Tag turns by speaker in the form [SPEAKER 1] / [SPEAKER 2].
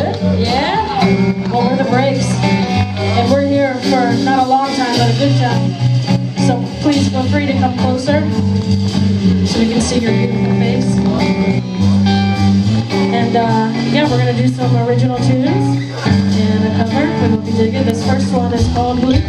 [SPEAKER 1] Good? Yeah? Well, we're the Brakes. And we're here for not a long time, but a good time. So please feel free to come closer so we can see your beautiful face. And uh, yeah, we're going to do some original tunes and a cover. We will be digging. This first one is called Blue.